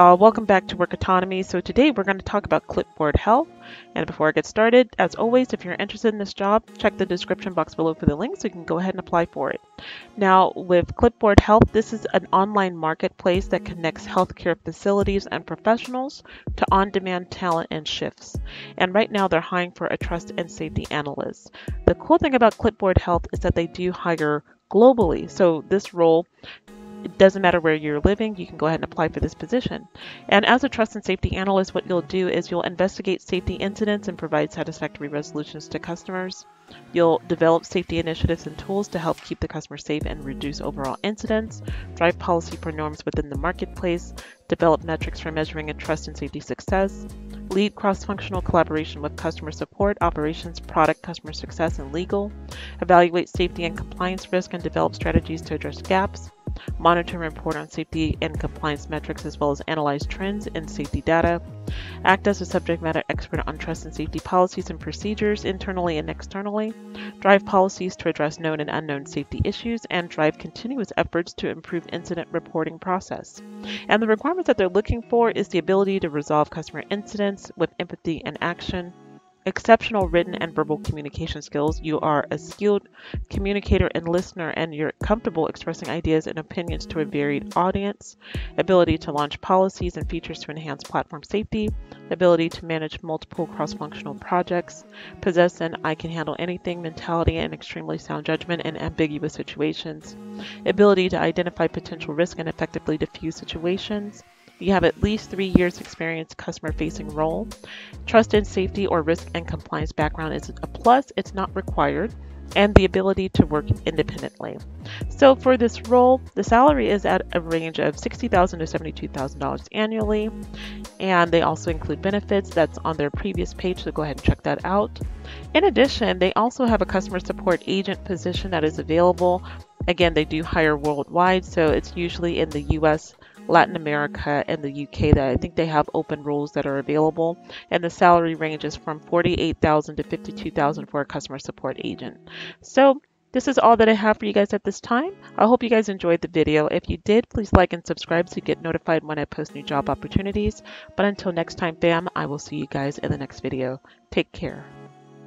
Uh, welcome back to Work Autonomy. So today we're going to talk about Clipboard Health. And before I get started, as always, if you're interested in this job, check the description box below for the link so you can go ahead and apply for it. Now, with Clipboard Health, this is an online marketplace that connects healthcare facilities and professionals to on-demand talent and shifts. And right now they're hiring for a trust and safety analyst. The cool thing about Clipboard Health is that they do hire globally. So this role it doesn't matter where you're living, you can go ahead and apply for this position. And as a trust and safety analyst, what you'll do is you'll investigate safety incidents and provide satisfactory resolutions to customers. You'll develop safety initiatives and tools to help keep the customer safe and reduce overall incidents, drive policy for norms within the marketplace, develop metrics for measuring and trust and safety success, lead cross-functional collaboration with customer support, operations, product, customer success, and legal, evaluate safety and compliance risk and develop strategies to address gaps, monitor and report on safety and compliance metrics as well as analyze trends in safety data, act as a subject matter expert on trust and safety policies and procedures internally and externally, drive policies to address known and unknown safety issues, and drive continuous efforts to improve incident reporting process. And the requirements that they're looking for is the ability to resolve customer incidents with empathy and action, exceptional written and verbal communication skills. You are a skilled communicator and listener, and you're comfortable expressing ideas and opinions to a varied audience. Ability to launch policies and features to enhance platform safety. Ability to manage multiple cross functional projects. Possess an I can handle anything mentality and extremely sound judgment in ambiguous situations. Ability to identify potential risk and effectively diffuse situations you have at least three years experience customer facing role. Trust and safety or risk and compliance background is a plus, it's not required, and the ability to work independently. So for this role, the salary is at a range of 60,000 to $72,000 annually, and they also include benefits that's on their previous page, so go ahead and check that out. In addition, they also have a customer support agent position that is available. Again, they do hire worldwide, so it's usually in the US Latin America and the UK that I think they have open roles that are available and the salary ranges from 48,000 to 52,000 for a customer support agent. So this is all that I have for you guys at this time. I hope you guys enjoyed the video. If you did, please like and subscribe so you get notified when I post new job opportunities. But until next time, fam, I will see you guys in the next video. Take care.